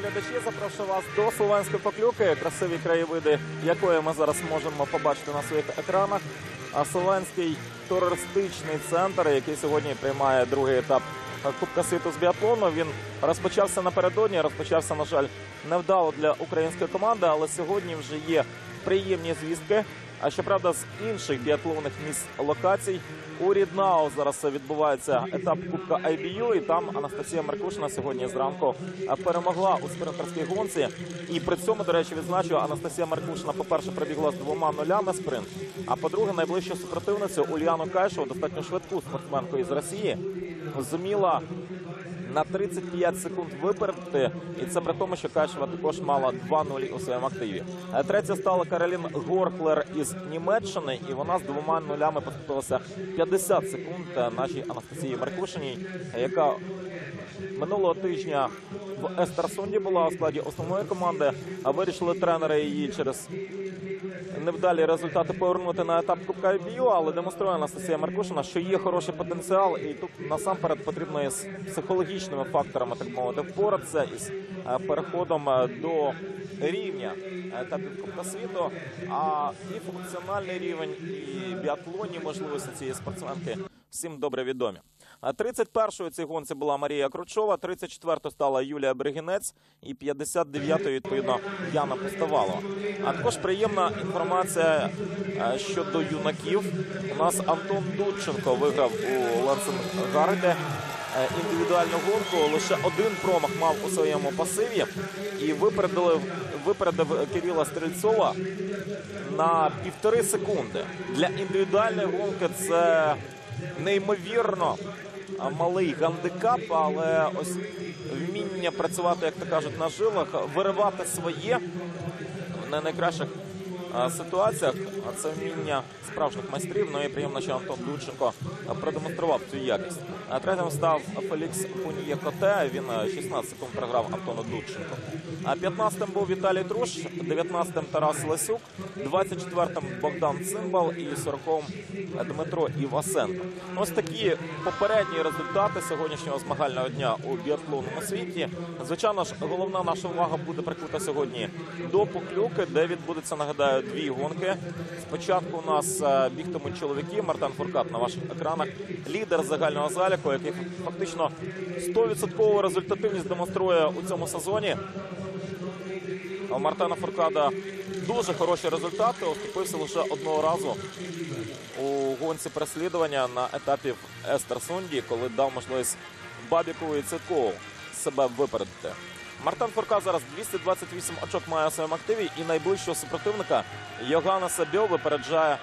телеглядачі, запрошую вас до Словенської поклюки, красиві краєвиди, якої ми зараз можемо побачити на своїх екранах. А Словенський туристичний центр, який сьогодні приймає другий етап Кубка світу з біатлону. Він розпочався напередодні. Розпочався, на жаль, невдало для української команди, але сьогодні вже є приємні звістки. А щоправда, з інших біатлонних місць локацій у Ріднау зараз відбувається етап Кубка IBU, і там Анастасія Меркушина сьогодні зранку перемогла у спринтерській гонці. І при цьому, до речі, відзначу, Анастасія Меркушина, по-перше, пробігла з двома нулями спринт. А по-друге, найближчу супротивницю Ульяну Кайшову, достатньо швидку спортсменку із Росії, зуміла на 35 секунд випередити, і це при тому, що Кашева також мала 2-0 у своєму активі. Е, Третя стала Каролін Горклер із Німеччини, і вона з двома нулями поступилася 50 секунд е, нашій Анастасії Меркушиній, яка минулого тижня в Естерсунді була у складі основної команди. А вирішили тренери її через невдалі результати повернути на етап Кубка IBU, але демонструє Анастасія Меркушина, що є хороший потенціал, і тут насамперед потрібно із психологічними факторами, так мовити, впоратися із е, переходом е, до рівня етапів Кубка світу. А і функціональний рівень, і біатлонні можливості цієї спортсменки всім добре відомі. А 31-ю цій гонці була Марія Кручова, 34-ю стала Юлія Бригінець і 59-ю, відповідно, Яна Пустовалова. А також приємна інформація е, щодо юнаків. У нас Антон Дудченко виграв у Лансенгарде е, індивідуальну гонку. Лише один промах мав у своєму пасиві і випередили випередив Кирила Стрельцова на півтори секунди. Для індивідуальної гонки це неймовірно малий гандикап, але ось вміння працювати, як то кажуть, на жилах, виривати своє не найкращих ситуаціях. А це вміння справжніх майстрів. Ну і приємно, що Антон Дудченко продемонстрував цю якість. А третім став Фелікс Пуньє Коте. Він а, 16 секунд програв Антону Дудченко. А 15-м був Віталій Труш, 19-м Тарас Лесюк, 24-м Богдан Цимбал і 40-м Дмитро Івасенко. Ось такі попередні результати сьогоднішнього змагального дня у біатлонному світі. Звичайно ж, головна наша увага буде прикута сьогодні до Поклюки, де відбудеться, нагадаю, дві гонки. Спочатку у нас е, бігтимуть чоловіки. Мартен Фуркат на ваших екранах, лідер загального заліку, який фактично 100% результативність демонструє у цьому сезоні. У Мартена Фуркада дуже хороші результати. Оступився лише одного разу у гонці переслідування на етапі в Естерсунді, коли дав можливість Бабікову і Циткову себе випередити. Мартен Фуркад зараз 228 очок має у своєму активі і найближчого супротивника Йоганнеса Бьо випереджає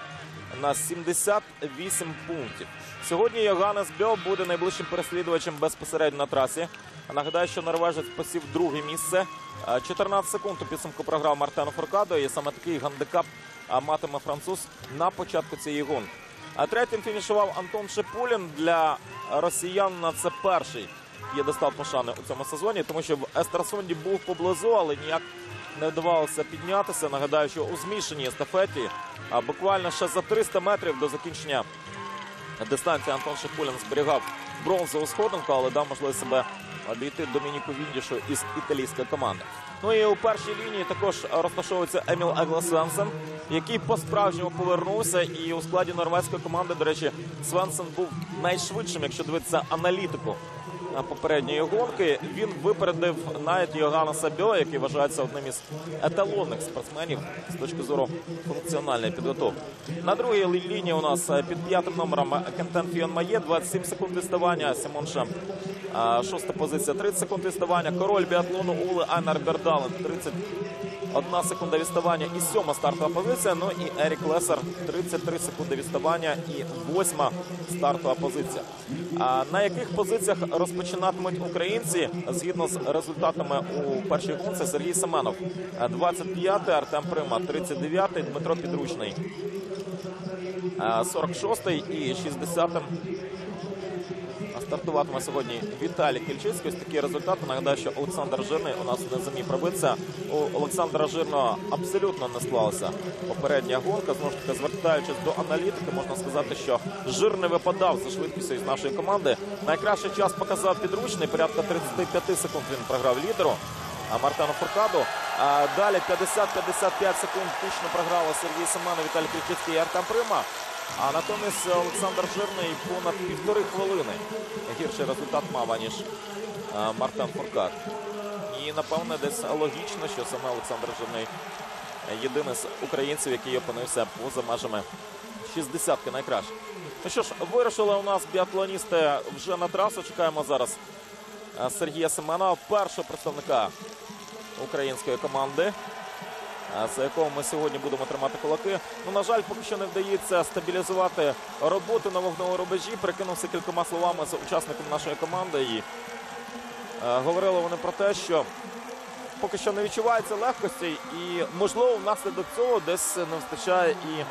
на 78 пунктів. Сьогодні Йоганнес Бьо буде найближчим переслідувачем безпосередньо на трасі. Нагадаю, що норвежець посів друге місце. Е, 14 секунд у підсумку програв Мартену Фуркадо. І саме такий гандикап матиме француз на початку цієї гонки. А третім фінішував Антон Шепулін для росіян. Це перший п'єдестал пошани у цьому сезоні, тому що в Естерсунді був поблизу, але ніяк не вдавалося піднятися. Нагадаю, що у змішаній естафеті а, буквально ще за 300 метрів до закінчення дистанції Антон Шепулін зберігав бронзову сходинку, але дав можливість себе обійти Домініку Віндішу із італійської команди. Ну і у першій лінії також розташовується Еміл Еглас Свенсен, який по-справжньому повернувся. І у складі норвезької команди, до речі, Свенсен був найшвидшим, якщо дивитися аналітику попередньої гонки. Він випередив навіть Йоханнеса Бьо, який вважається одним із еталонних спортсменів з точки зору функціональної підготовки. На другій лінії у нас е, під п'ятим номером Кентен Фійон Має, 27 секунд відставання. Сімон Шемп, е, шоста позиція, 30 секунд відставання. Король біатлону Уле Айнар Бйорндален, 31 секунда відставання і сьома стартова позиція. Ну і Ерік Лесер, 33 секунди відставання і восьма стартова позиція. А на яких позиціях розпочинатимуть українці згідно з результатами у першій гонці Сергій Семенов, 25-й, Артем Прима, 39-й, Дмитро Підручний, 46-й і 60-м стартуватиме сьогодні Віталій Кільчицький. Ось такі результати. Нагадаю, що Олександр Жирний у нас не зумів пробитися. У Олександра Жирного абсолютно не склалася попередня гонка. Знову ж таки, звертаючись до аналітики, можна сказати, що жирний випадав за швидкістю із нашої команди. Найкращий час показав підручний. Порядка 35 секунд він програв лідеру. Мартану Фуркаду. Далі 50-55 секунд точно програли Сергій Семенов, Віталій Кільчицький і Артем Прима. А натомість Олександр Жирний понад півтори хвилини гірший результат мав, аніж е, Мартен Фуркат. І напевне десь логічно, що саме Олександр Жирний єдиний з українців, який опинився поза межами 60-ки найкраще. Ну що ж, вирушили у нас біатлоністи вже на трасу. Чекаємо зараз е, Сергія Семенова, першого представника української команди, за якого ми сьогодні будемо тримати кулаки. Ну, на жаль, поки що не вдається стабілізувати роботу на вогневому рубежі. Перекинувся кількома словами з учасником нашої команди. І е, говорили вони про те, що поки що не відчувається легкості, і можливо, внаслідок цього десь не вистачає і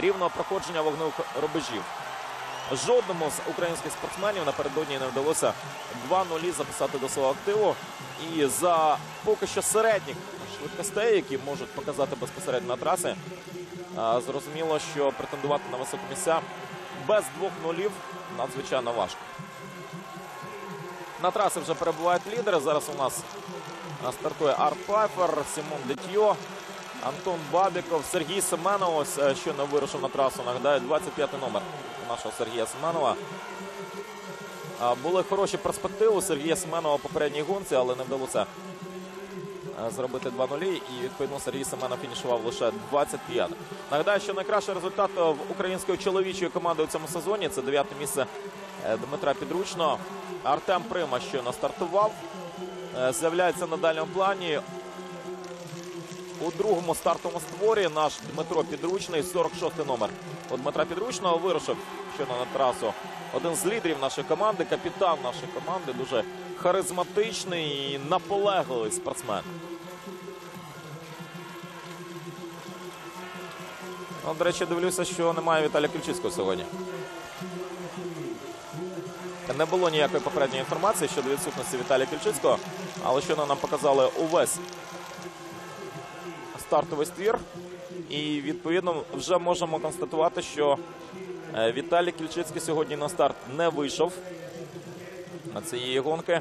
рівного проходження вогневих рубежів. Жодному з українських спортсменів напередодні не вдалося 2-0 записати до свого активу. І за поки що середніх швидкостей, які можуть показати безпосередньо на траси, зрозуміло, що претендувати на високі місця без двох нулів надзвичайно важко. На траси вже перебувають лідери. Зараз у нас стартує Арнд Пайффер, Сімон Детьє, Антон Бабіков, Сергій Семенов. Ось е, щойно вирушив на трасу. Нагадаю, 25-й номер нашого Сергія Семенова. Були хороші перспективи у Сергія Семенова у попередній гонці, але не вдалося е, зробити 2-0. І відповідно Сергій Семенов фінішував лише 25. Нагадаю, що найкращий результат в української чоловічої команди у цьому сезоні це дев'яте місце е, Дмитра Підручного. Артем Прима щойно стартував. Е, З'являється на дальньому плані. У другому стартовому створі наш Дмитро Підручний, 46-й номер. У Дмитра Підручного вирушив щойно на трасу. Один з лідерів нашої команди, капітан нашої команди, дуже харизматичний і наполегливий спортсмен. Ну, до речі, дивлюся, що немає Віталія Ключицького сьогодні. Не було ніякої попередньої інформації щодо відсутності Віталія Ключицького, але щойно нам показали увесь стартовий ствір. І відповідно вже можемо констатувати, що е, Віталій Кільчицький сьогодні на старт не вийшов на цієї гонки.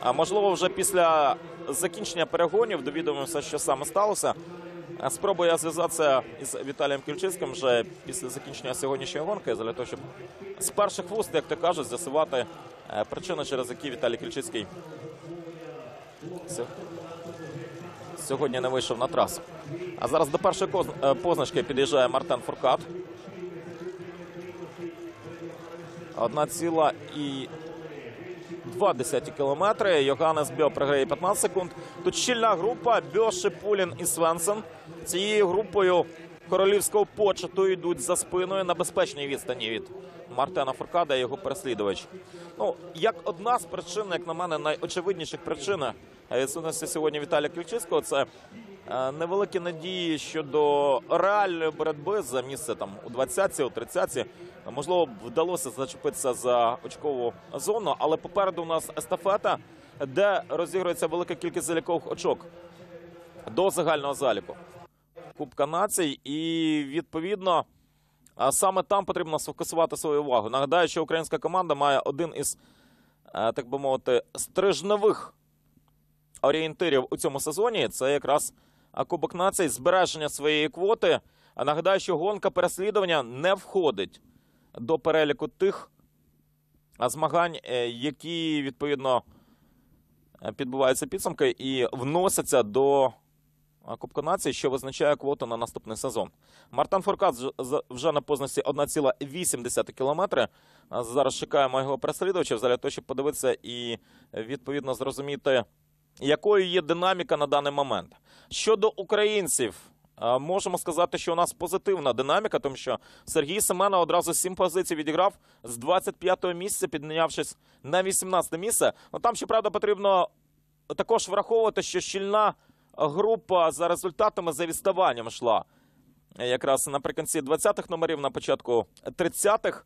А можливо, вже після закінчення перегонів довідомимося, що саме сталося. Спробую я зв'язатися із Віталієм Кільчицьким вже після закінчення сьогоднішньої гонки, для того, щоб з перших вуст, як то кажуть, з'ясувати е, причини, через які Віталій Кільчицький сьогодні не вийшов на трасу. А зараз до першої е, позначки під'їжджає Мартен Фуркат. Одна ціла і два десяті кілометри. Йоганнес Бьо програє 15 секунд. Тут щільна група Бьо, Шипулін і Свенсен. Цією групою королівського почету йдуть за спиною на безпечній відстані від Мартена Фуркада і його переслідувач. Ну, як одна з причин, як на мене, найочевидніших причин е, відсутності сьогодні Віталія Ключицького, це невеликі надії щодо реальної боротьби за місце там у 20-ці, у 30-ці. Можливо, вдалося зачепитися за очкову зону, але попереду у нас естафета, де розігрується велика кількість залікових очок до загального заліку Кубка націй, і відповідно саме там потрібно сфокусувати свою увагу. Нагадаю, що українська команда має один із, е, так би мовити, стрижневих орієнтирів у цьому сезоні. Це якраз а, Кубок націй, збереження своєї квоти. А нагадаю, що гонка переслідування не входить до переліку тих змагань, е, які відповідно е, підбуваються підсумки і вносяться до Кубка націй, що визначає квоту на наступний сезон. Мартан Фуркат вже на позначці 1,8 кілометри. Зараз чекаємо його переслідувачів для того, щоб подивитися і відповідно зрозуміти, якою є динаміка на даний момент. Щодо українців, е, можемо сказати, що у нас позитивна динаміка, тому що Сергій Семена одразу сім позицій відіграв з 25-го місця, піднявшись на 18 місце. Ну там, щоправда, потрібно також враховувати, що щільна група за результатами за відставанням йшла. Якраз наприкінці 20-х номерів, на початку 30-х.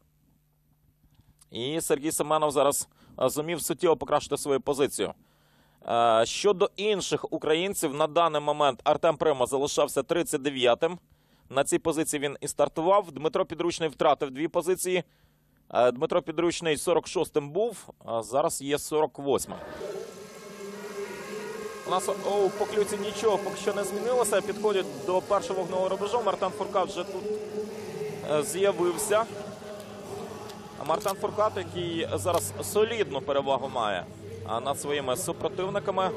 І Сергій Семенов зараз е, зумів суттєво покращити свою позицію. Е, Щодо інших українців, на даний момент Артем Прима залишався 39-м. На цій позиції він і стартував. Дмитро Підручний втратив дві позиції. Е, Дмитро Підручний 46-м був, а зараз є 48-м. У нас у поклюці нічого поки що не змінилося. Підходять до першого вогневого рубежу. Мартан Фуркат вже тут е, з'явився. Мартан Фуркат, який зараз солідну перевагу має над своїми супротивниками.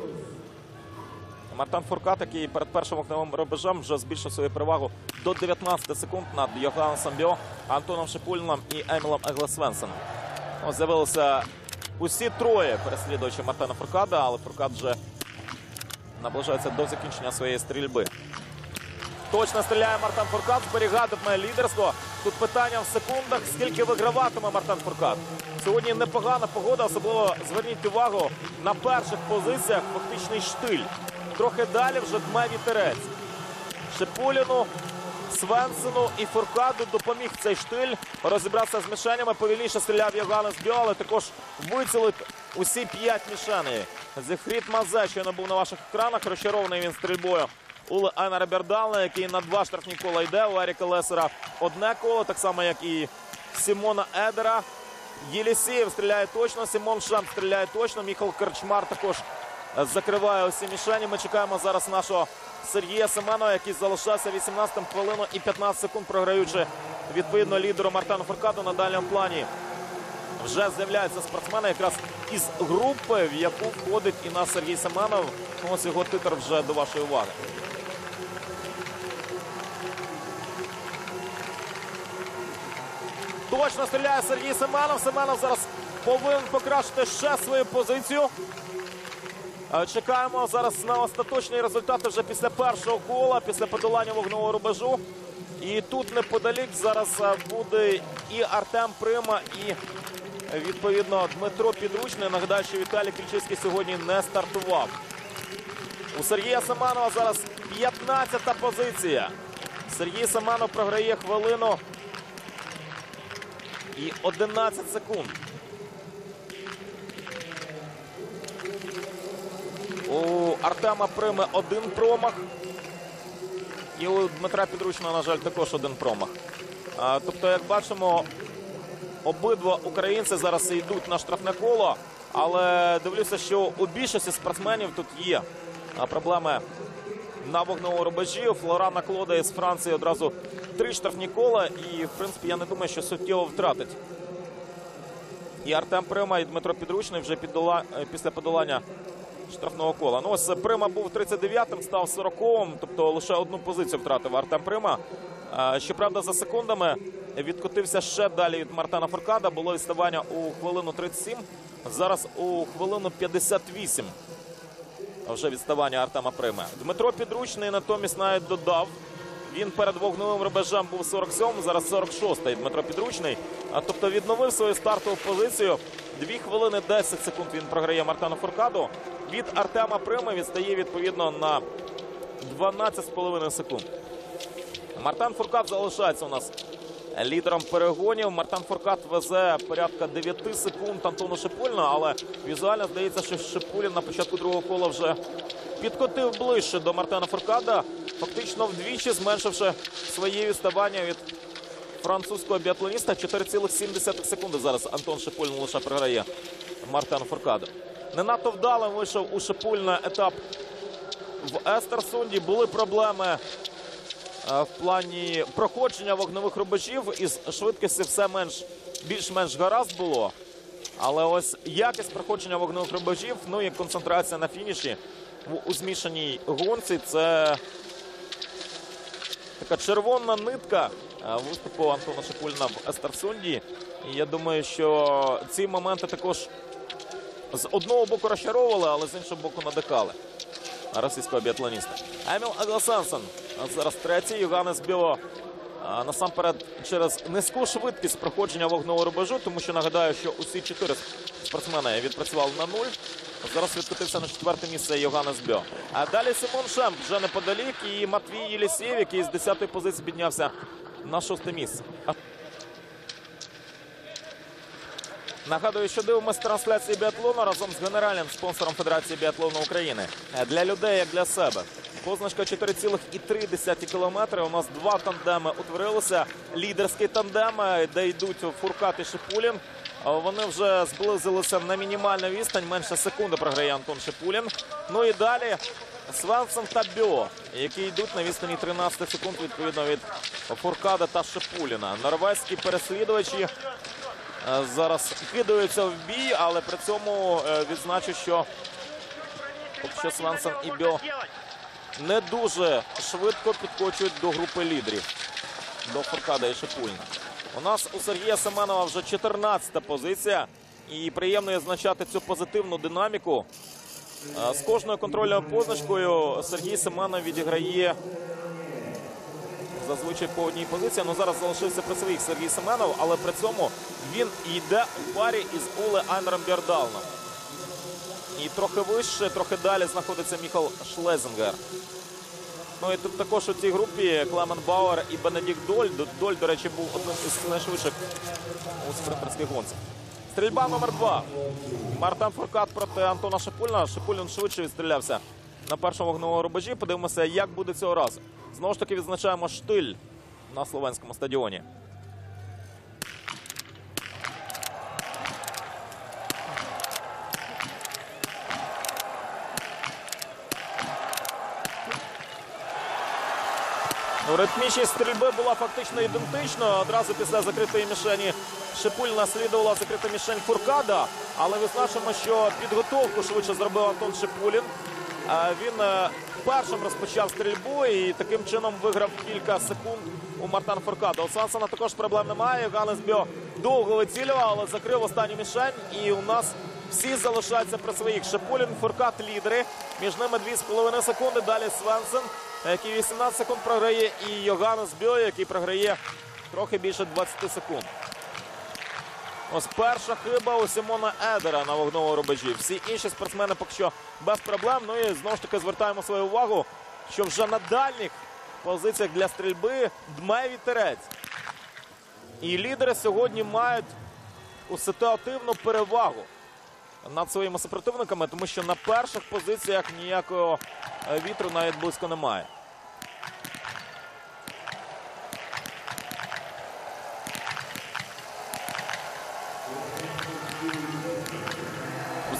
Мартан Фуркат, який перед першим вогневим рубежем вже збільшив свою перевагу до 19 секунд над Йоганнесом Біо, Антоном Шипуліном і Емілом Еглесвенсеном. З'явилися усі троє переслідувачі Мартана Фуркада, але Фуркат вже наближається до закінчення своєї стрільби. Точно стріляє Мартан Фуркат, зберігатиме лідерство. Тут питання в секундах, скільки виграватиме Мартан Фуркат. Сьогодні непогана погода, особливо зверніть увагу на перших позиціях фактичний штиль. Трохи далі вже дме вітерець. Шипуліну, Свенсену і Фуркаду допоміг цей штиль розібратися з мішенями. Повільніше стріляв Йоганнес Біо, але також вицілив усі п'ять мішеней. Зефріт Мазе, що не був на ваших екранах, розчарований він стрільбою. Уле Айнара Бердална, який на два штрафні кола йде. У Еріка Лесера одне коло, так само, як і Сімона Едера. Єлісєєв стріляє точно, Сімон Шемп стріляє точно. Міхал Крчмар також е, закриває усі мішені. Ми чекаємо зараз нашого Сергія Семенова, який залишався 18 хвилину і 15 секунд, програючи відповідно лідеру Мартену Фуркаду на дальньому плані. Вже з'являються спортсмени якраз із групи, в яку входить і наш Сергій Семенов. Ось його титр вже до вашої уваги. Точно стріляє Сергій Семенов. Семенов зараз повинен покращити ще свою позицію. Е, Чекаємо зараз на остаточні результати вже після першого кола, після подолання вогневого рубежу. І тут неподалік зараз е, буде і Артем Прима, і е, відповідно Дмитро Підручний. Нагадаю, що Віталій Кричевський сьогодні не стартував. У Сергія Семенова зараз 15-та позиція. Сергій Семенов програє хвилину і 11 секунд. У Артема Прими один промах. І у Дмитра Підручного, на жаль, також один промах. Тобто, як бачимо, обидва українці зараз йдуть на штрафне коло, але дивлюся, що у більшості спортсменів тут є проблеми на вогневому рубежі. Флорана Клода із Франції одразу три штрафні кола, і в принципі я не думаю, що суттєво втратить. І Артем Прима, і Дмитро Підручний вже підола... е, після подолання штрафного кола. Ну ось Прима був 39-м, став 40-м, тобто лише одну позицію втратив Артем Прима. Е, Щоправда, за секундами відкотився ще далі від Мартана Фуркада. Було відставання у хвилину 37, зараз у хвилину 58 вже відставання Артема Прими. Дмитро Підручний натомість навіть додав. Він перед вогневим рубежем був 47-м, зараз 46-й Дмитро Підручний. А тобто відновив свою стартову позицію. 2 хвилини 10 секунд він програє Мартану Фуркаду. Від Артема Прими відстає відповідно на 12,5 секунд. Мартан Фуркат залишається у нас лідером перегонів. Мартан Фуркат везе порядка 9 секунд Антону Шипульну, але візуально здається, що Шипулін на початку другого кола вже підкотив ближче до Мартана Фуркада, фактично вдвічі зменшивши своє відставання від французького біатлоніста. 4,7 секунди зараз Антон Шипульн лише програє Мартану Фуркаду. Не надто вдалим вийшов у Шипульна етап в Естерсунді. Були проблеми в плані проходження вогневих рубежів. Із швидкості все менш більш-менш гаразд було. Але ось якість проходження вогневих рубежів, ну і концентрація на фініші у змішаній гонці. Це така червона нитка е, виступу Антона Шипульна в Естерсунді. І я думаю, що ці моменти також з одного боку розчаровували, але з іншого боку надихали російського біатлоніста. Еміл Агласенсен зараз третій. Йоганнес Біло насамперед через низьку швидкість проходження вогного рубежу, тому що нагадаю, що усі чотири спортсмени відпрацювали на нуль. Зараз відкотився на четверте місце Йоганнес Бьо. А далі Симон Шемп вже неподалік. І Матвій Єлісєв, який з 10-ї позиції піднявся на шосте місце. А Нагадую, що дивимося трансляції біатлону разом з генеральним спонсором Федерації біатлону України. Для людей, як для себе. Позначка 4,3 кілометри. У нас два тандеми утворилися. Лідерський тандем, е, де йдуть Фуркат і Шипулін. Е, Вони вже зблизилися на мінімальну відстань. Менше секунди програє Антон Шипулін. Ну і далі Свенсен та Бьо, які йдуть на відстані 13 секунд відповідно від Фуркада та Шипуліна. Норвезькі переслідувачі зараз кидаються в бій, але при цьому е, відзначу, що що Свенсен і Бьо не дуже швидко підкочують до групи лідерів. До Фуркада і Шипульна. У нас у Сергія Семенова вже 14-та позиція. І приємно є означати цю позитивну динаміку. Е, З кожною контрольною позначкою Сергій Семенов відіграє зазвичай по одній позиції. Ну зараз залишився при своїх Сергій Семенов, але при цьому він йде у парі із Оле Айнером Бєрдалном. І трохи вище, трохи далі знаходиться Міхал Шлезингер. Ну і тут також у цій групі Клемен Бауер і Бенедікт Доль. Доль, до речі, був одним із найшвидших у спринтерських гонках. Стрільба номер два. Мартен Фуркад проти Антона Шипуліна. Шипулін швидше відстрілявся на першому вогневому рубежі. Подивимося, як буде цього разу. Знову ж таки відзначаємо штиль на словенському стадіоні. Ритмічність стрільби була фактично ідентичною. Одразу після закритої мішені Шипуль наслідувала закрита мішень Фуркада. Але визначимо, що підготовку швидше зробив Антон Шипулін. Він е, першим розпочав стрільбу і таким чином виграв кілька секунд у Мартан Фуркада. У Сансона також проблем немає. Ганес Бьо довго вицілював, але закрив останню мішень. І у нас всі залишаються при своїх. Шипулін, Фуркат лідери. Між ними 2,5 секунди. Далі Свенсен, який 18 секунд програє, і Йоганнес Бьо, який програє трохи більше 20 секунд. Ось перша хиба у Симона Едера на вогневому рубежі. Всі інші спортсмени поки що без проблем. Ну і знову ж таки звертаємо свою увагу, що вже на дальніх позиціях для стрільби дме вітерець. І лідери сьогодні мають ситуативну перевагу над своїми супротивниками, тому що на перших позиціях ніякого вітру навіть близько немає.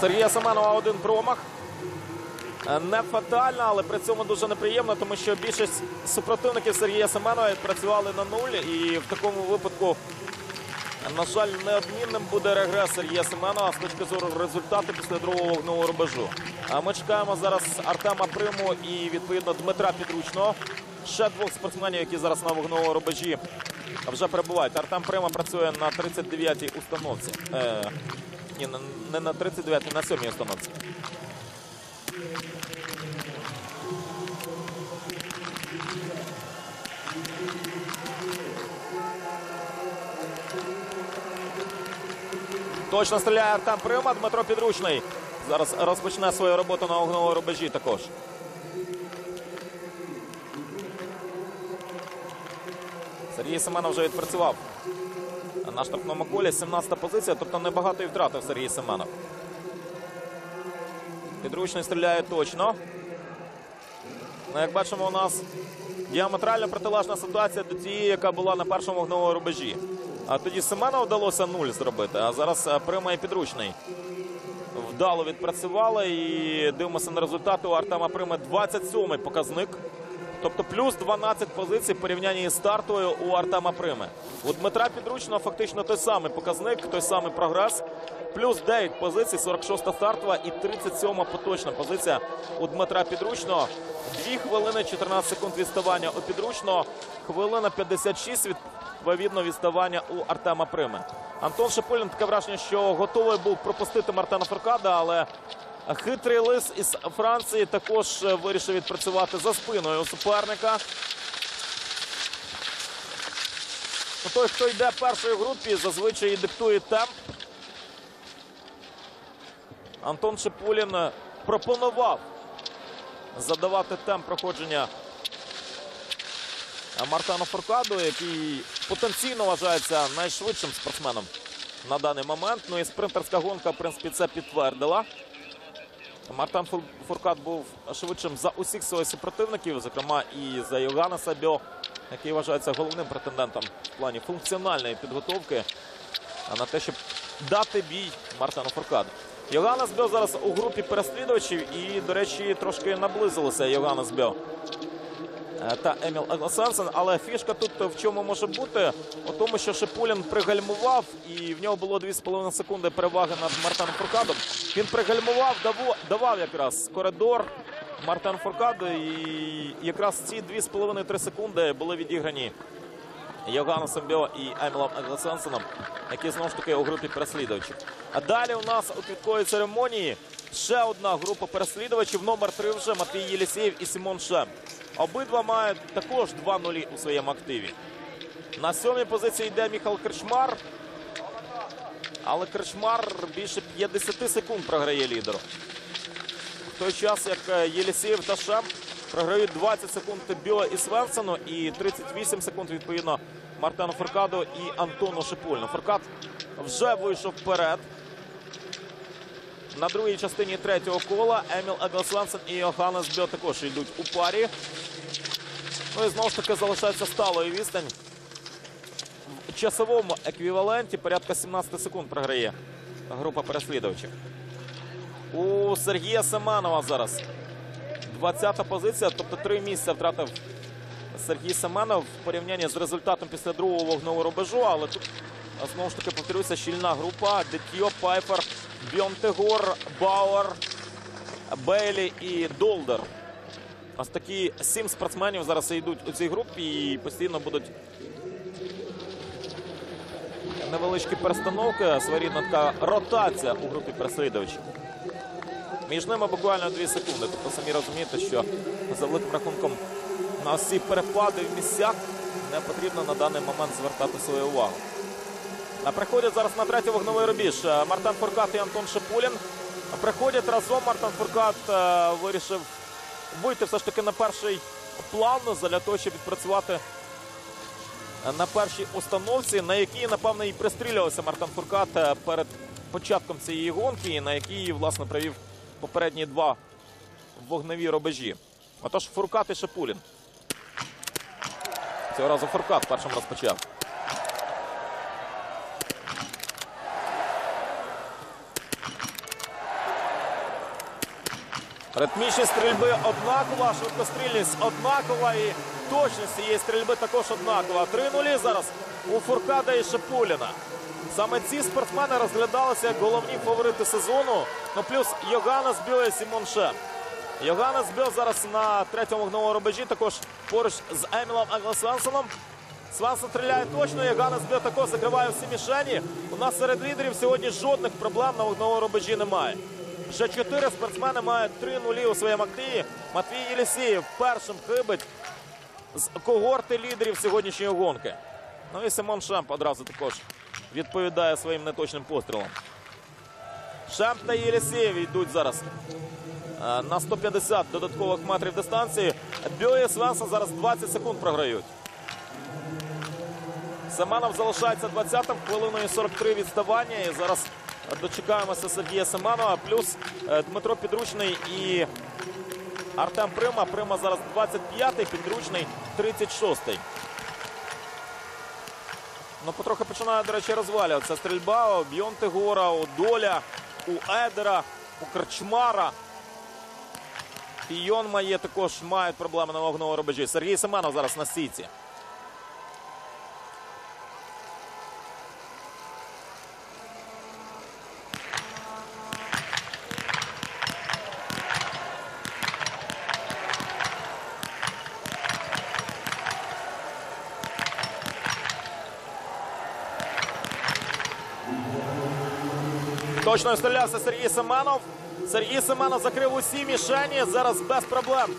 Сергія Семенова один промах. Е, Не фатально, але при цьому дуже неприємно, тому що більшість супротивників Сергія Семенова працювали на нуль. І в такому випадку, на жаль, неодмінним буде регрес Сергія Семенова з точки зору результату після другого вогневого рубежу. А Ми чекаємо зараз Артема Приму і відповідно Дмитра Підручного. Ще двох спортсменів, які зараз на вогневому рубежі вже перебувають. Артем Прима працює на 39-й установці. Ні, не на 39-й, на 7-й установці. Точно стріляє Артем Прима, Дмитро Підручний. Зараз розпочне свою роботу на огневому рубежі також. Сергій Семенов вже відпрацював на штрафному колі. 17-та позиція, тобто небагато і втратив Сергій Семенов. Підручний стріляє точно. Ну, як бачимо, у нас діаметрально протилежна ситуація до тієї, яка була на першому вогневому рубежі. А тоді Семену вдалося нуль зробити, а зараз е, Прима і підручний. Вдало відпрацювали і дивимося на результати. У Артема Прими 27-й показник. Тобто плюс 12 позицій в порівнянні із стартовою у Артема Прими. У Дмитра Підручного фактично той самий показник, той самий прогрес. Плюс 9 позицій, 46-та стартова і 37-ма поточна позиція у Дмитра Підручного. 2 хвилини 14 секунд відставання у Підручного, хвилина 56 відповідно відставання у Артема Прими. Антон Шипулін таке враження, що готовий був пропустити Мартена Фуркада, але хитрий лис із Франції також е, вирішив відпрацювати за спиною суперника. Ну, Той, хто йде першою групі, зазвичай і диктує темп. Антон Шипулін е, пропонував задавати темп проходження Мартану Фуркаду, який потенційно вважається найшвидшим спортсменом на даний момент. Ну і спринтерська гонка, в принципі, це підтвердила. Мартан Фур- Фуркат був швидшим за усіх своїх супротивників, зокрема і за Йогана Сабьо, який вважається головним претендентом в плані функціональної підготовки на те, щоб дати бій Мартану Фуркаду. Йогана Бьо зараз у групі переслідувачів і, до речі, трошки наблизилося Йогана Бьо та Еміл Агласенсен. Але фішка тут в чому може бути? У тому, що Шипулін пригальмував, і в нього було 2,5 секунди переваги над Мартаном Фуркадом. Він пригальмував, давав якраз коридор Мартану Фуркаду, і якраз ці 2,5-3 секунди були відіграні Йоганнесом Бьо і Емілом Агласенсеном, які знову ж таки у групі переслідувачів. А далі у нас у квітковій церемонії ще одна група переслідувачів. Номер 3 вже Матвій Єлісєєв і Сімон Шемп. Обидва мають також 2 нулі у своєму активі. На сьомій позиції йде Міхал Крчмар. Але Крчмар більше 50 секунд програє лідеру. В той час, як е, Єлісєєв та Шемп програють 20 секунд Бьо і Свенсену і 38 секунд відповідно Мартену Фуркаду і Антону Шипульну. Фуркад вже вийшов вперед. На другій частині третього кола Еміл Еглсвенсен і Йоханнес Бьо також йдуть у парі. Ну і знову ж таки залишається сталою відстань. В часовому еквіваленті порядка 17 секунд програє група переслідувачів. У Сергія Семенова зараз 20-та позиція, тобто три місця втратив Сергій Семенов в порівнянні з результатом після другого вогневого рубежу. Але тут знову ж таки повторюся, щільна група. Детьє, Пайффер, Бьонтегор, Бауер, Бейлі і Доллдер. Ось такі сім спортсменів зараз йдуть у цій групі і постійно будуть невеличкі перестановки. Своєрідна така ротація у групі переслідувачів. Між ними буквально 2 секунди. Тобто самі розумієте, що за великим рахунком на всі перепади в місцях не потрібно на даний момент звертати свою увагу. Приходять зараз на третій вогневий рубіж е, Мартен Фуркад і Антон Шипулін. Приходять разом. Мартен Фуркад е, вирішив вийти все ж таки на перший план для того, щоб відпрацювати на першій установці, на якій, напевно, і пристрілювався Мартен Фуркад е, перед початком цієї гонки, і на якій, власне, провів попередні два вогневі рубежі. Отож, Фуркат і Шипулін. Цього разу Фуркат першим розпочав. Ритмічні стрільби однакова, швидкострільність однакова і точність цієї стрільби також однакова. 3-0 зараз у Фуркада і Шипуліна. Саме ці спортсмени розглядалися як головні фаворити сезону. Ну плюс Йоганнес Бьо і Сімон Шем. Йоганнес Бьо зараз на третьому вогневому рубежі, також поруч з Емілом Агласвенсоном. Свенсон стріляє точно, Йоганнес Бьо також закриває всі мішені. У нас серед лідерів сьогодні жодних проблем на вогневому рубежі немає. Ще чотири спортсмени мають три нулі у своєму активі. Матвій Єлісєєв першим хибить з когорти лідерів сьогоднішньої гонки. Ну і Симон Шемп одразу також відповідає своїм неточним пострілом. Шемп та Єлісєєв йдуть зараз е, на 150 додаткових метрів дистанції. Бьо і Свенсон зараз 20 секунд програють. Семенов залишається 20-м, хвилиною 43 відставання. І зараз дочекаємося Сергія Семенова. Плюс е, Дмитро Підручний і Артем Прима. Прима зараз 25-й, Підручний 36-й. Ну, потрохи починає, до речі, розвалюватися стрільба у Бьонтегора, у Доля, у Едера, у Крчмара. І Йонмає також мають проблеми на вогневому рубежі. Сергій Семенов зараз на сіці. Точно стрілявся Сергій Семенов. Сергій Семенов закрив усі мішені. Зараз без проблем.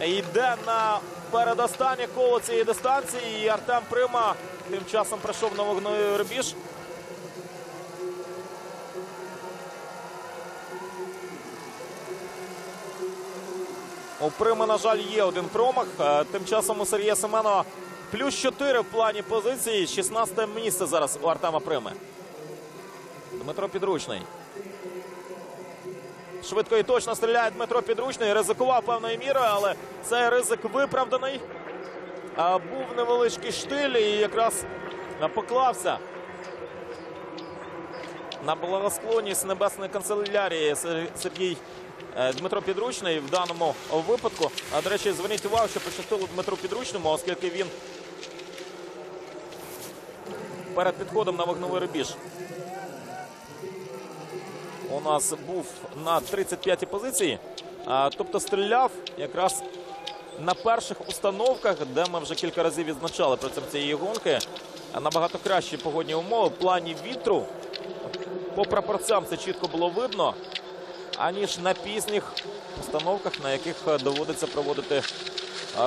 Йде на передостаннє коло цієї дистанції. І Артем Прима тим часом прийшов на вогневий рубіж. У Прима, на жаль, є один промах. Е, Тим часом у Сергія Семенова плюс 4 в плані позиції. 16 місце зараз у Артема Прими. Дмитро Підручний. Швидко і точно стріляє Дмитро Підручний. Ризикував певною мірою, але цей ризик виправданий. А був невеличкий штиль і якраз поклався на благосклонність небесної канцелярії Сергій е, Дмитро Підручний в даному випадку. А до речі, зверніть увагу, що пощастило Дмитру Підручному, оскільки він перед підходом на вогневий рубіж у нас був на 35-й позиції, тобто стріляв якраз на перших установках, де ми вже кілька разів відзначали протягом цієї гонки. Набагато кращі погодні умови в плані вітру. По прапорцям це чітко було видно, аніж на пізніх установках, на яких е, доводиться проводити е,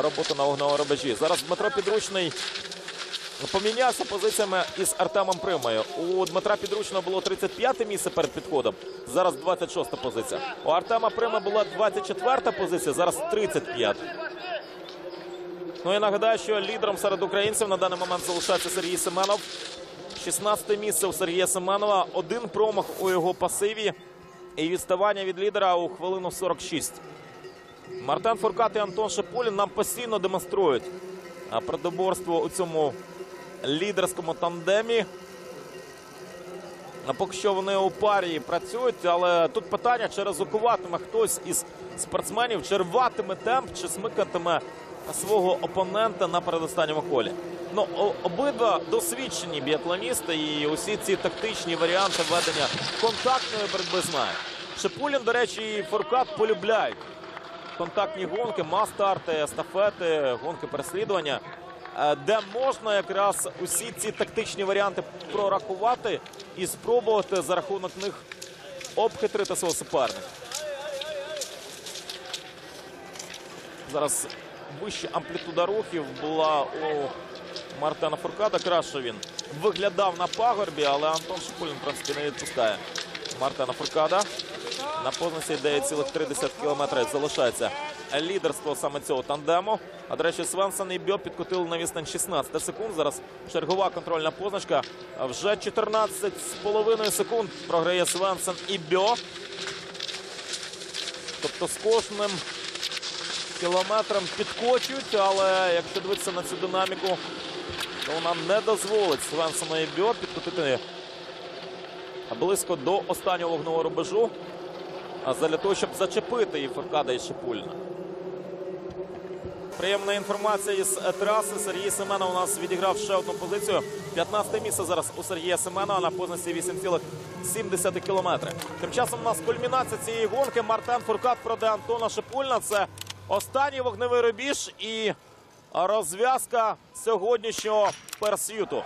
роботу на вогневому рубежі. Зараз Дмитро Підручний помінявся позиціями із Артемом Примою. У Дмитра Підручного було 35 місце перед підходом. Зараз 26 позиція. У Артема Прима була 24 позиція, зараз 35. Ну і нагадаю, що лідером серед українців на даний момент залишається Сергій Семенов. 16 місце у Сергія Семенова. Один промах у його пасиві. І відставання від лідера у хвилину 46. Мартен Фуркат і Антон Шипулін нам постійно демонструють продоборство у цьому лідерському тандемі. Поки що вони у парі працюють, але тут питання, чи ризикуватиме хтось із спортсменів, чи рватиме темп, чи смикатиме свого опонента на передостанньому колі. Ну, обидва досвідчені біатлоністи і усі ці тактичні варіанти ведення контактної боротьби знають. Шипулін, до речі, і Фуркат полюбляють контактні гонки, мастарти, естафети, гонки переслідування, де можна якраз усі ці тактичні варіанти прорахувати і спробувати за рахунок них обхитрити свого суперника. Зараз вища амплітуда рухів була у Мартена Фуркада. Краще він виглядав на пагорбі, але Антон Шипулін, в принципі, не відпускає Мартена Фуркада. На позиції 9,3 кілометри залишається лідерство саме цього тандему. А до речі, Свенсон і Бьо підкотили на відстань 16 секунд. Зараз чергова контрольна позначка. Вже 14 з половиною секунд програє Свенсон і Бьо. Тобто з кожним кілометром підкочують, але якщо дивитися на цю динаміку, то вона не дозволить Свенсону і Бьо підкотити близько до останнього вогневого рубежу. А для того, щоб зачепити і Фуркада і Шипульна. Приємна інформація із траси. Сергій Семенов у нас відіграв ще одну позицію. 15 місце зараз у Сергія Семенова на позиції 8,7 кілометри. Тим часом у нас кульмінація цієї гонки. Мартен Фуркат проти Антона Шипульна. Це останній вогневий рубіж і розв'язка сьогоднішнього перс'юту.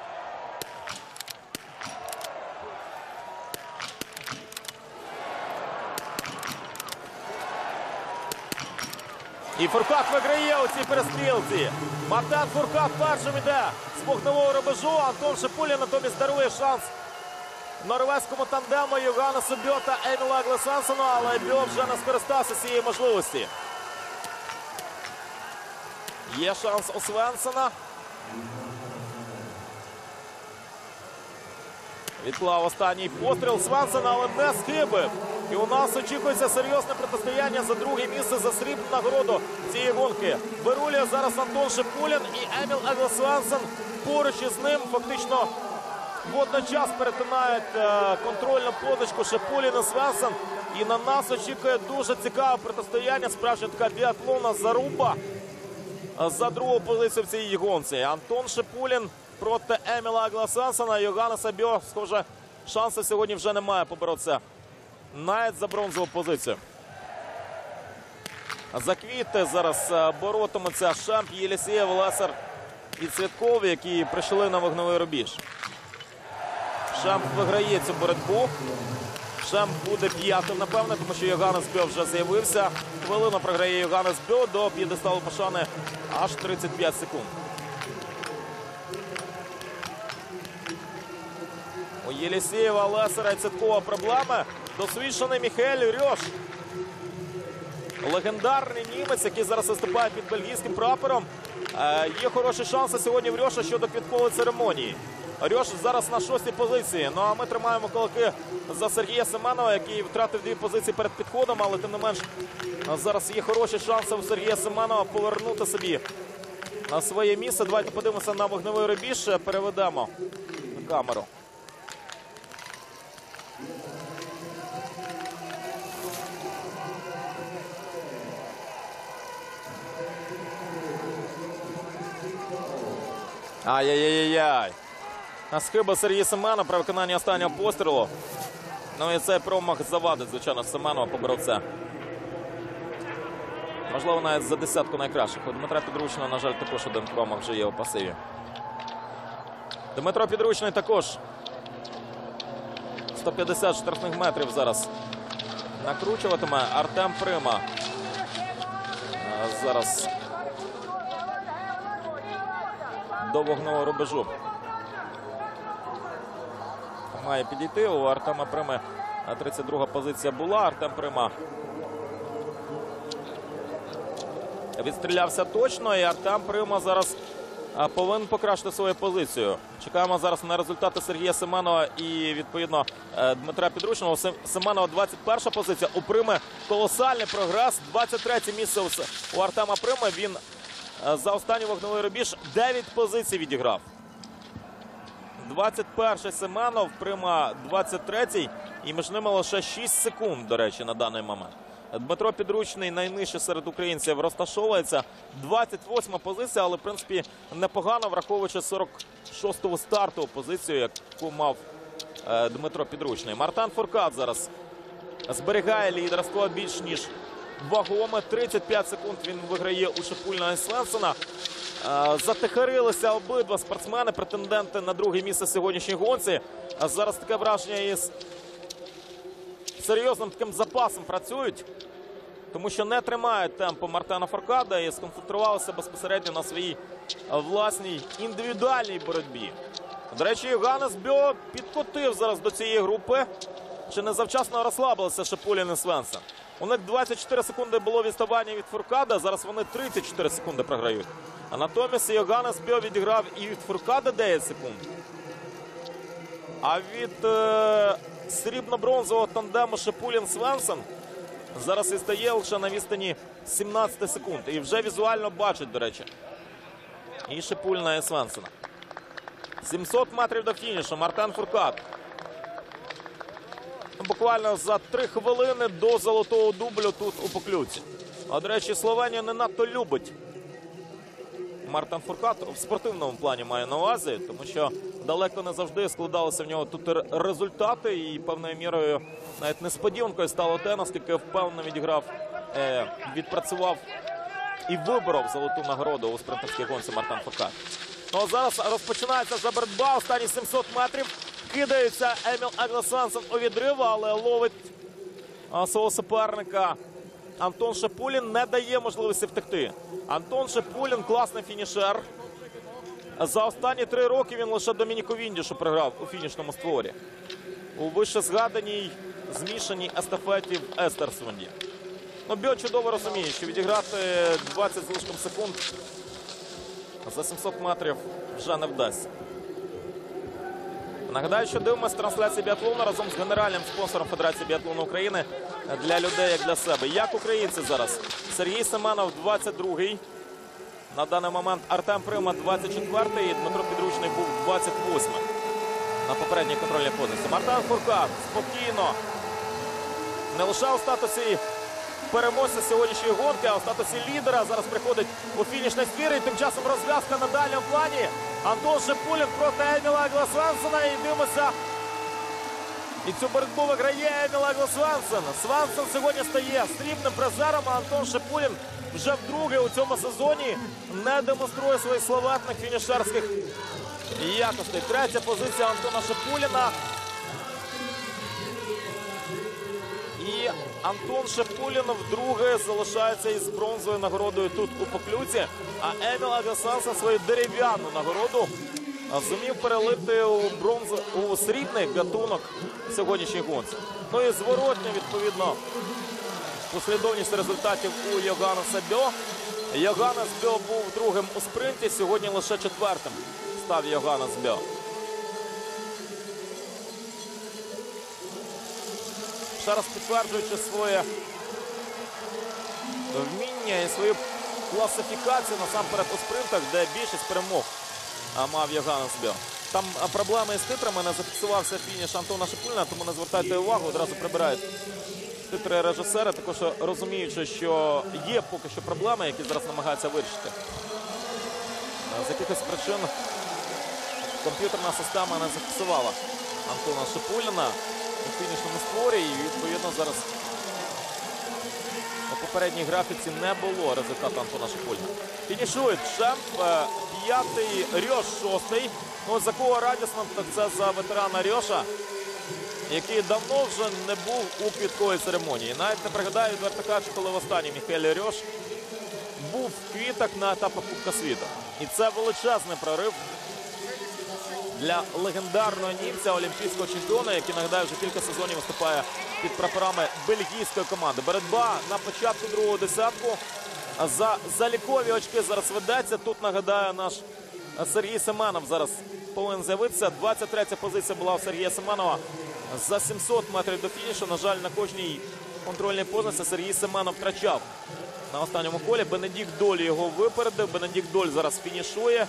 І Фуркат виграє у цій перестрілці. Мартан Фуркат першим іде з вогневого рубежу. Антон Шипуля натомість дарує шанс норвезькому тандему Йогана Субьота Еміла Емілу але Бьо вже не скористався цієї можливості. Є шанс у Свенсена. Відклав останній постріл Свенсена, але не схибив. І у нас очікується серйозне протистояння за друге місце за срібну нагороду цієї гонки. Вирулює зараз Антон Шипулін і Еміл Егле Свенсен поруч із ним фактично водночас перетинають е, контрольну позначку Шипулін і Свенсен. І на нас очікує дуже цікаве протистояння. Справжня така біатлонна заруба за другу позицію в цій гонці. Антон Шипулін проти Еміля Хегле Свендсена. Йоганнеса Бьо, схоже, шансу сьогодні вже немає поборотися навіть за бронзову позицію. За квіти зараз е, боротимуться Шемпп, Єлісєєв, Лесер і Цвітков, які прийшли на вогневий рубіж. Шемпп виграє цю боротьбу. Шемпп буде п'ятим, напевне, тому що Йоганнес Бьо вже з'явився. Хвилина програє Йоганнес Бьо до п'єдесталу Пашани аж 35 секунд. Єлісєєва, Лесера і Цяткова проблеми. Досвідчений Міхель Рьош. Легендарний німець, який зараз виступає під бельгійським прапором. Е, є хороші шанси сьогодні в Рьоша щодо квіткової церемонії. Рьош зараз на шостій позиції. Ну а ми тримаємо кулаки за Сергія Семенова, який втратив дві позиції перед підходом, але тим не менш зараз є хороші шанси у Сергія Семенова повернути собі на своє місце. Давайте подивимося на вогневий рубіж. Переведемо камеру. Ай-яй-яй-яй. А Схиба Сергій Семенов при виконанні останнього пострілу. Ну і цей промах завадить, звичайно, Семенова поборов це. Можливо, навіть за десятку найкращих. У Дмитра Підручного, на жаль, також один промах вже є у пасиві. Дмитро Підручний також. 150 штрафних метрів зараз накручуватиме Артем Прима. Зараз до вогнового рубежу. Має підійти. У Артема Прими 32 позиція була. Артем Прима відстрілявся точно. І Артем Прима зараз повинен покращити свою позицію. Чекаємо зараз на результати Сергія Семенова і відповідно е, Дмитра Підручного. Семенова 21 позиція. У Прими колосальний прогрес. 23 місце у Артема Прими. Він за останній вогневий рубіж 9 позицій відіграв. 21 Семенов, Прима 23 і між ними лише 6 секунд, до речі, на даний момент. Дмитро Підручний найнижче серед українців розташовується. 28 позиція, але в принципі непогано, враховуючи 46-ту стартову позицію, яку мав е, Дмитро Підручний. Мартан Фуркат зараз зберігає лідерство більш ніж вагоме. 35 секунд він виграє у Шипульна і Свенсона. Е, Затихарилися обидва спортсмени, претенденти на друге місце сьогоднішній гонці. Зараз таке враження із серйозним таким запасом працюють, тому що не тримають темпу Мартена Форкада і сконцентрувалися безпосередньо на своїй власній індивідуальній боротьбі. До речі, Ганес Бьо підкотив зараз до цієї групи. Чи не завчасно розслабилися Шипулін і Свенсен. У них 24 секунди було відставання від Фуркада. Зараз вони 34 секунди програють. А натомість Йоганнес Бьо відіграв і від Фуркада 9 секунд. А від е, срібно-бронзового тандему Шипулін Свенсен зараз відстає лише на відстані 17 секунд. І вже візуально бачить, до речі. І Шипульна і Свенсена. 700 метрів до фінішу. Мартен Фуркад. Буквально за три хвилини до золотого дублю тут у Поклюці. А до речі, Словенія не надто любить Мартин Фуркат в спортивному плані має на увазі, тому що далеко не завжди складалися в нього тут результати, і певною мірою навіть несподіванкою стало те, наскільки впевнено відіграв, е, відпрацював і виборов золоту нагороду у спринтерській гонці Мартин Фуркат. Ну а зараз розпочинається за боротьба. Останні 700 метрів. Кидається Еміл Агласансен у відрив, але ловить свого суперника. Антон Шапулін не дає можливості втекти. Антон Шапулін класний фінішер. За останні три роки він лише Домініку Віндішу програв у фінішному створі. У вище згаданій змішаній естафеті в Естерсунді. Ну, Бьо чудово розуміє, що відіграти 20 з лишком секунд за 700 метрів вже не вдасться. Нагадаю, що дивимося трансляцію біатлону разом з генеральним спонсором Федерації біатлону України для людей, як для себе. Як українці зараз? Сергій Семенов, 22-й. На даний момент Артем Прима, 24-й. І Дмитро Підручний був 28-й. На попередній контрольній позиції. Мартан Фуркат спокійно. Не лише у статусі переможця сьогоднішньої гонки, а у статусі лідера зараз приходить у фінішний ствір. І тим часом розв'язка на дальньому плані. Антон Шипулін проти Еміла Гласвансена. І дивимося. І цю боротьбу виграє Еміл Свансен. Свансен сьогодні стає срібним призером, а Антон Шипулін вже вдруге у цьому сезоні не демонструє своїх славетних фінішерських якостей. Третя позиція Антона Шипуліна. Антон Шипулін вдруге залишається із бронзовою нагородою тут у Поклюці. А Еміл Агасанса свою дерев'яну нагороду зумів перелити у бронзу у срібний гатунок сьогоднішніх гонці. Ну і зворотня, відповідно, послідовність результатів у Йоганнеса Бьо. Йоганнес Бьо був другим у спринті, сьогодні лише четвертим став Йоганнес Бьо. Зараз підтверджуючи своє вміння і свою класифікацію насамперед у спринтах, де більшість перемог мав Євген Збір. Там проблеми з титрами не зафіксувався фініш Антона Шипульна, тому не звертайте увагу, одразу прибирають титри режисера, також розуміючи, що є поки що проблеми, які зараз намагаються вирішити. З якихось причин комп'ютерна система не зафіксувала Антона Шипуліна у фінішному створі. І відповідно зараз у попередній графіці не було результату Антона Шипуліна. Фінішує Чемп, е, п'ятий, Рьош шостий. Ну, за кого радісно, так це за ветерана Рьоша, який давно вже не був у квітковій церемонії. Навіть не пригадаю відверто кажучи, коли в останній Міхель Рьош був в квітах на етапах Кубка світу. І це величезний прорив для легендарного німця олімпійського чемпіона, який нагадаю вже кілька сезонів виступає під прапорами бельгійської команди. Боротьба на початку другого десятку. За залікові очки зараз ведеться. Тут нагадаю наш Сергій Семенов зараз повинен з'явитися. 23 позиція була у Сергія Семенова за 700 метрів до фінішу. На жаль, на кожній контрольній позиції Сергій Семенов втрачав на останньому колі. Бенедікт Доль його випередив. Бенедікт Доль зараз фінішує.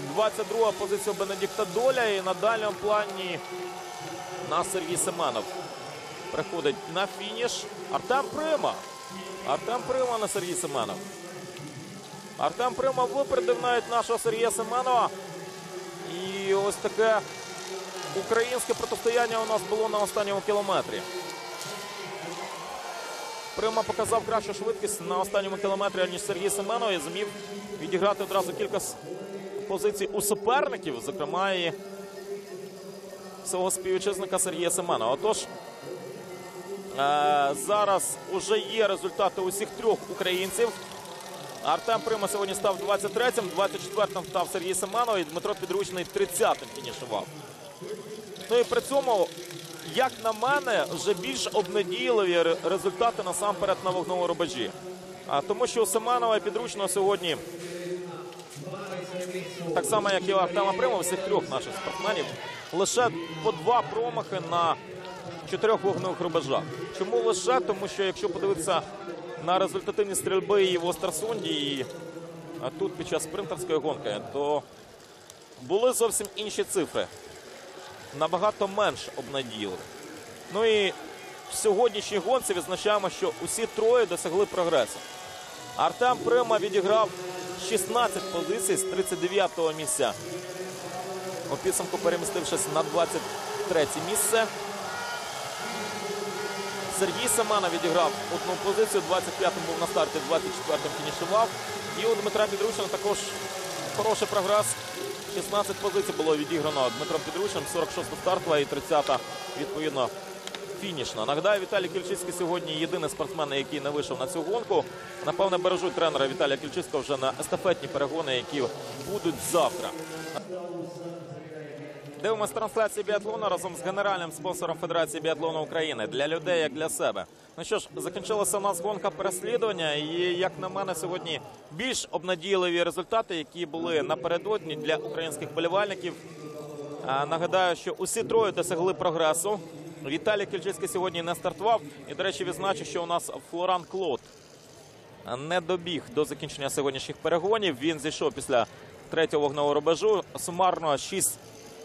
22 позиція у Бенедикта Доля. І на дальньому плані на Сергій Семенов. Приходить на фініш. Артем Прима. Артем Прима на Сергій Семенов. Артем Прима випередив навіть нашого Сергія Семенова. І ось таке українське протистояння у нас було на останньому кілометрі. Прима показав кращу швидкість на останньому кілометрі, ніж Сергій Семенов, і зумів відіграти одразу кілька позицій у суперників, зокрема і свого співвітчизника Сергія Семенова. Отож, е, зараз уже є результати усіх трьох українців. Артем Прима сьогодні став 23-м, 24-м став Сергій Семенов і Дмитро Підручний 30-м фінішував. Ну і при цьому, як на мене, вже більш обнадійливі результати насамперед на вогному рубежі. Тому що у Семенова і Підручного сьогодні, так само як і Артема Прима, всіх трьох наших спортсменів, лише по два промахи на чотирьох вогневих рубежах. Чому лише? Тому що якщо подивитися на результативні стрільби і в Остерсунді, і тут під час спринтерської гонки, то були зовсім інші цифри. Набагато менш обнадійливі. Ну і в сьогоднішній гонці відзначаємо, що усі троє досягли прогресу. Артем Прима відіграв 16 позицій з 39-го місця. У підсумку перемістившись на 23 місце. Сергій Семенов відіграв одну позицію, 25-м був на старті, 24-м фінішував. І у Дмитра Підручного також хороший прогрес. 16 позицій було відіграно Дмитром Підручним, 46-та стартова і 30-та, відповідно, фінішна. Нагадаю, Віталій Кільчицький сьогодні єдиний спортсмен, який не вийшов на цю гонку. Напевне, бережуть тренера Віталія Кільчицького вже на естафетні перегони, які будуть завтра. Дивимось трансляцію біатлону разом з генеральним спонсором Федерації біатлону України для людей, як для себе. Ну що ж, закінчилася у нас гонка переслідування, і як на мене, сьогодні більш обнадійливі результати, які були напередодні для українських болівальників. Нагадаю, що усі троє досягли прогресу. Віталій Кільчицький сьогодні не стартував. І, до речі, відзначу, що у нас Флоран Клод не добіг до закінчення сьогоднішніх перегонів. Він зійшов після третього вогневого рубежу. Сумарно шість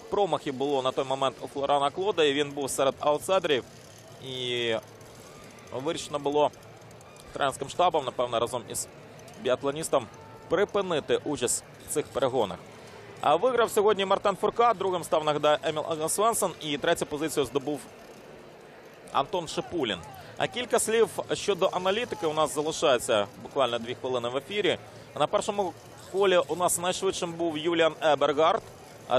промахів було на той момент у Флорана Клода, і він був серед аутсайдерів. І вирішено було тренерським штабом, напевно, разом із біатлоністом припинити участь в цих перегонах. Виграв сьогодні Мартен Фуркад, другим став нагадаю Еміль Хегле Свендсен і третю позицію здобув Антон Шипулін. А кілька слів щодо аналітики у нас залишається буквально дві хвилини в ефірі. На першому колі у нас найшвидшим був Юліан Еберхард.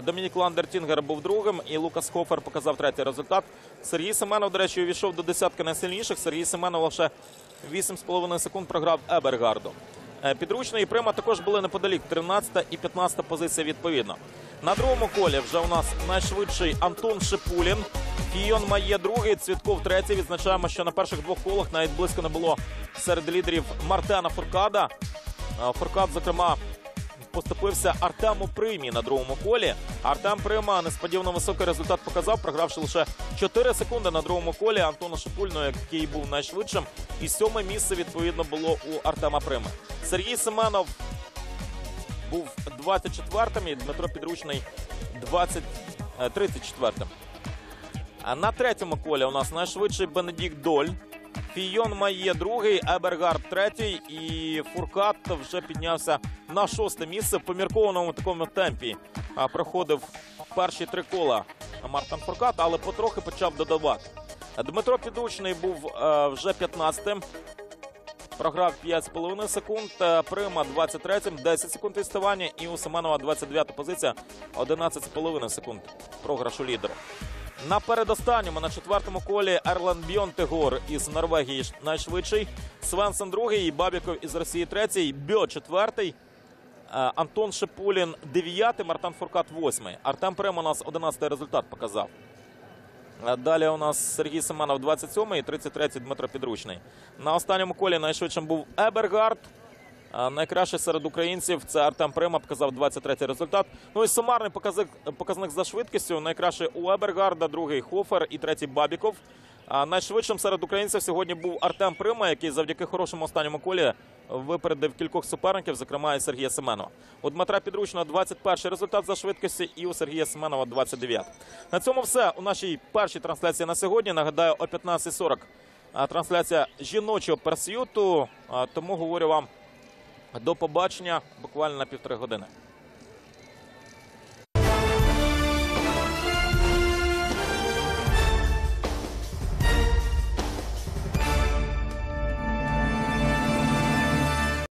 Домінік Ландертінгер був другим, і Лукас Хофер показав третій результат. Сергій Семенов, до речі, увійшов до десятки найсильніших. Сергій Семенов лише 8,5 секунд програв Ебергарду. Е, Підручний і Прима також були неподалік 13 і 15 позиція відповідно. На другому колі вже у нас найшвидший Антон Шипулін. Фіон Має другий, Цвітков третій. Відзначаємо, що на перших двох колах навіть близько не було серед лідерів Мартена Фуркада. Е, Фуркад, зокрема, поступився Артему Примі на другому колі. Артем Прима несподівано високий результат показав, програвши лише 4 секунди на другому колі Антона Шипульного, який був найшвидшим. І сьоме місце відповідно було у Артема Прими. Сергій Семенов був 24-м і Дмитро Підручний 20, е, 34-м. А на третьому колі у нас найшвидший Бенедікт Доль. Фійон Має другий, Ебергард третій і Фуркат вже піднявся на шосте місце в поміркованому такому темпі. Проходив перші три кола Мартин Фуркат, але потрохи почав додавати. Дмитро Підручний був е, вже 15-тим. Програв 5,5 секунд. Е, Прима 23-м, 10 секунд відставання. І у Семенова 29-та позиція 11,5 секунд програшу лідеру. На передостанньому на четвертому колі Ерлан Бьонтегор із Норвегії найшвидший. Свенсен другий, Бабіков із Росії третій, Бьо четвертий. Е, Антон Шипулін дев'ятий, Мартан Фуркат восьмий. Артем Прем у нас 11 результат показав. Е, Далі у нас Сергій Семенов 27-й і 33-й Дмитро Підручний. На останньому колі найшвидшим був Ебергард. А Найкращий серед українців це Артем Прима показав 23-й результат. Ну і сумарний показник, показник за швидкістю. Найкращий у Ебергарда, другий Хофер і третій Бабіков. Найшвидшим серед українців сьогодні був Артем Прима, який завдяки хорошому останньому колі випередив кількох суперників, зокрема і Сергія Семенова. У Дмитра Підручного 21-й результат за швидкістю і у Сергія Семенова 29. На цьому все у нашій першій трансляції на сьогодні. Нагадаю, о 15.40 а, трансляція жіночого персюту. Тому говорю вам до побачення буквально на півтори години.